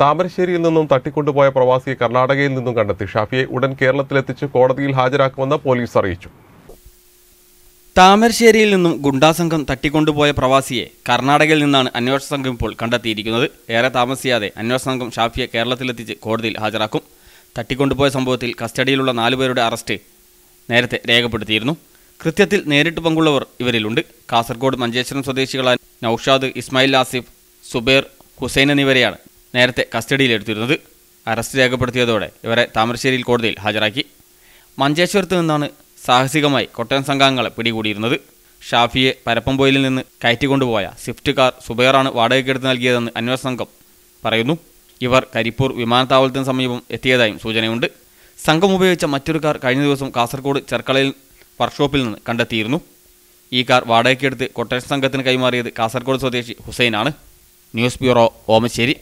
താമരശ്ശേരിയിൽ നിന്നും തട്ടിക്കൊണ്ടുപോയ പ്രവാസിയെ കർണാടകയിൽ നിന്നും കണ്ടെത്തി. ഷാഫിയെ ഉടൻ കേരളത്തിലെത്തിച്ച് കോടതിയിൽ ഹാജരാക്കുമെന്ന് പോലീസ് അറിയിച്ചു. താമരശ്ശേരിയിൽ നിന്നും ഗുണ്ടാസംഘം തട്ടിക്കൊണ്ടുപോയ പ്രവാസിയെ കർണാടകയിൽ നിന്നാണ് അന്വേഷണ സംഘം ഇപ്പോൾ കണ്ടെത്തിയിരിക്കുന്നത്. ഏറെ താമസിയാതെ അന്വേഷണ സംഘം ഷാഫിയെ കേരളത്തിലെത്തിച്ച് കോടതിയിൽ ഹാജരാക്കും. തട്ടിക്കൊണ്ടുപോയ സംഭവത്തിൽ കസ്റ്റഡിയിലുള്ള നാലുപേരുടെ അറസ്റ്റ് നേരത്തെ രേഖപ്പെടുത്തിയിരുന്നു. കൃത്യത്തിൽ നേരിട്ട് പങ്കുള്ളവർ ഇവരിലുണ്ട്. കാസർഗോഡ് മഞ്ചേശ്വരം സ്വദേശികളായ നൌഷാദ് ഇസ്മായിൽ ആസിഫ് സുബേർ ഹുസൈൻ എന്നിവരെയാണ് നേരത്തെ കസ്റ്റഡിയിലെടുത്തിരുന്നത് അറസ്റ്റ് രേഖപ്പെടുത്തിയതോടെ ഇവരെ താമരശ്ശേരിയിൽ കോടതിയിൽ ഹാജരാക്കി. മഞ്ചേശ്വരത്ത് നിന്നാണ് സാഹസികമായി കൊട്ടയം സംഘാംഗങ്ങളെ പിടികൂടിയിരുന്നത്. ഷാഫിയെ പരപ്പംപൊയിലിൽ നിന്ന് കയറ്റിക്കൊണ്ടുപോയ സ്വിഫ്റ്റ് കാർ സുബൈറാണ് വാടകയ്ക്കെടുത്ത് നൽകിയതെന്ന് അന്വേഷണ സംഘം പറയുന്നു. ഇവർ കരിപ്പൂർ വിമാനത്താവളത്തിന് സമീപം എത്തിയതായും സൂചനയുണ്ട്. സംഘം ഉപയോഗിച്ച മറ്റൊരു കാർ കഴിഞ്ഞ ദിവസം കാസർഗോഡ് ചെർക്കളയിൽ വർക്ക്ഷോപ്പിൽ നിന്ന് കണ്ടെത്തിയിരുന്നു. ഈ കാർ വാടകയ്ക്കെടുത്ത് കൊട്ടേഷൻ സംഘത്തിന് കൈമാറിയത് കാസർഗോഡ് സ്വദേശി ഹുസൈനാണ്. News bureau Omassery.